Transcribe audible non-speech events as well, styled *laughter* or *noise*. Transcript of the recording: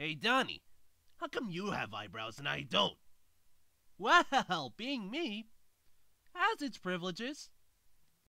Hey, Donnie, how come you have eyebrows and I don't? Well, *laughs* being me has its privileges.